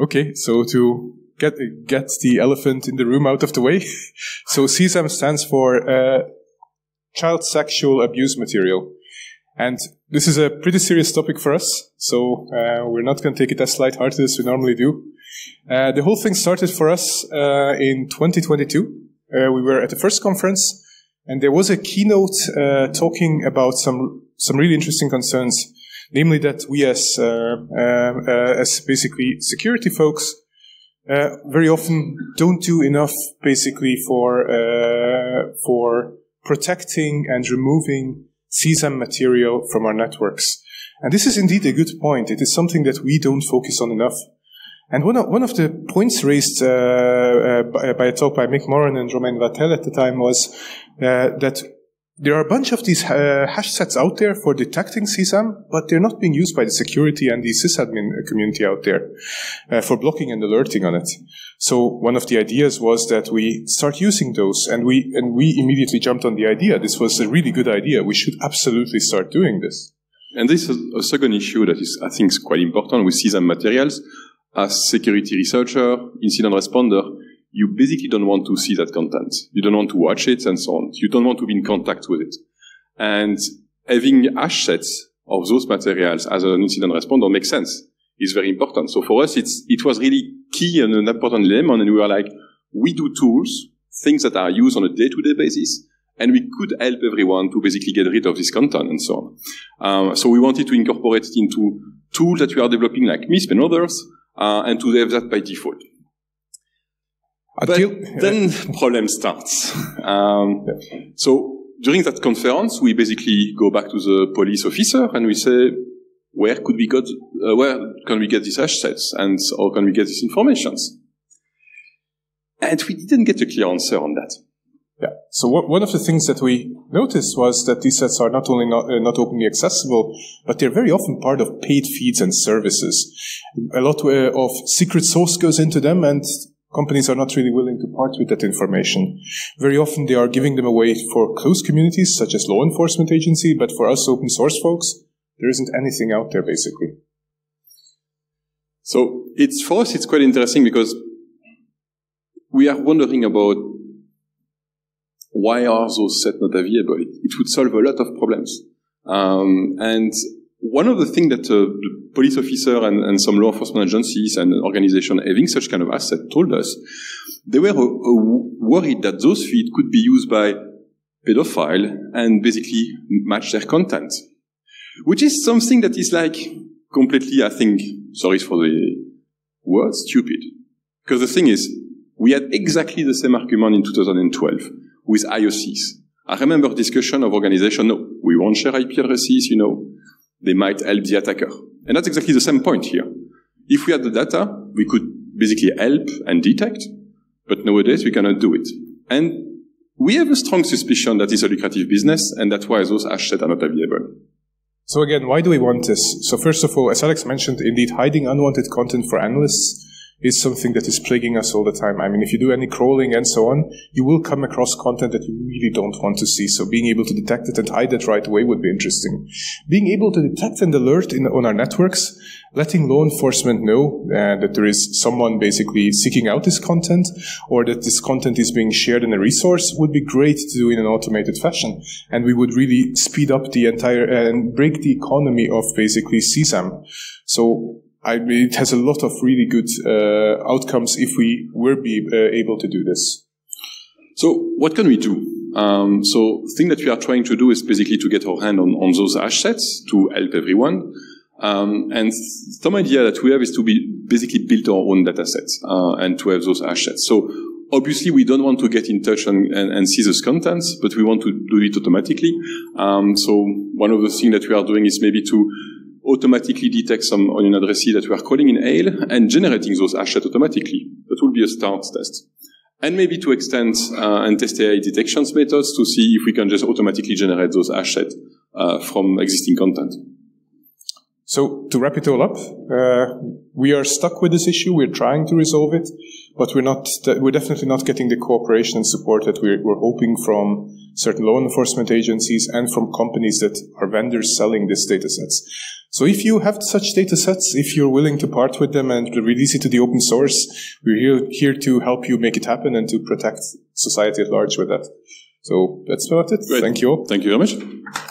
Okay, so to get get the elephant in the room out of the way, so CSAM stands for uh, child sexual abuse material, and this is a pretty serious topic for us. So uh, we're not going to take it as lighthearted as we normally do. Uh, the whole thing started for us uh, in 2022. Uh, we were at the first conference, and there was a keynote uh, talking about some some really interesting concerns, namely that we as as basically security folks uh, very often don't do enough basically for uh, for protecting and removing CSAM material from our networks. And this is indeed a good point. It is something that we don't focus on enough. And one of, one of the points raised uh, uh by, by, a talk by Mick Moran and Romain Vatel at the time was uh, that there are a bunch of these uh, hash sets out there for detecting CSAM, but they're not being used by the security and the sysadmin community out there uh, for blocking and alerting on it. So one of the ideas was that we start using those, and we and we immediately jumped on the idea. This was a really good idea. We should absolutely start doing this. And this is a second issue that is, I think, is quite important with CSAM materials. As security researcher, incident responder, you basically don't want to see that content. You don't want to watch it and so on. You don't want to be in contact with it. And having hash sets of those materials as an incident responder makes sense. It's very important. So for us, it's, it was really key and an important element. And we were like, we do tools, things that are used on a day-to-day basis, and we could help everyone to basically get rid of this content and so on. Um, so we wanted to incorporate it into tools that we are developing like MISP and others, uh, and to have that by default. But then problem starts. Um, yeah. So during that conference, we basically go back to the police officer and we say, where could we get, uh, where can we get these hash sets and how can we get these informations? And we didn't get a clear answer on that. Yeah. So what, one of the things that we noticed was that these sets are not only not, uh, not openly accessible, but they're very often part of paid feeds and services. A lot uh, of secret source goes into them, and companies are not really willing to part with that information. Very often they are giving them away for close communities such as law enforcement agency, but for us open source folks, there isn't anything out there basically. So it's for us it's quite interesting because we are wondering about why are those sets not available? It, it would solve a lot of problems. Um, and one of the things that uh, the police officer and, and, some law enforcement agencies and organizations having such kind of asset told us, they were uh, uh, worried that those feeds could be used by pedophile and basically match their content, which is something that is like completely, I think, sorry for the word, stupid. Because the thing is, we had exactly the same argument in 2012 with IOCs. I remember discussion of organization, no, we won't share IP addresses, you know, they might help the attacker. And that's exactly the same point here. If we had the data, we could basically help and detect, but nowadays we cannot do it. And we have a strong suspicion that it's a lucrative business, and that's why those assets are not available. So again, why do we want this? So first of all, as Alex mentioned, indeed, hiding unwanted content for analysts is something that is plaguing us all the time. I mean, if you do any crawling and so on, you will come across content that you really don't want to see. So being able to detect it and hide it right away would be interesting. Being able to detect and alert in, on our networks, letting law enforcement know uh, that there is someone basically seeking out this content or that this content is being shared in a resource would be great to do in an automated fashion. And we would really speed up the entire and break the economy of basically CSAM. So I mean, it has a lot of really good uh, outcomes if we were be uh, able to do this. So what can we do? Um, so the thing that we are trying to do is basically to get our hand on, on those hash sets to help everyone. Um, and some idea that we have is to be basically build our own data sets uh, and to have those hash sets. So obviously we don't want to get in touch and, and, and see those contents, but we want to do it automatically. Um, so one of the things that we are doing is maybe to automatically detect some onion addresses that we are calling in AIL and generating those assets automatically. That will be a start test. And maybe to extend uh, and test AI detections methods to see if we can just automatically generate those assets uh, from existing content. So to wrap it all up, uh, we are stuck with this issue. We're trying to resolve it, but we're not. We're definitely not getting the cooperation and support that we're, we're hoping from certain law enforcement agencies and from companies that are vendors selling these data sets. So if you have such data sets, if you're willing to part with them and release it to the open source, we're here, here to help you make it happen and to protect society at large with that. So that's about it. Great. Thank you all. Thank you very much.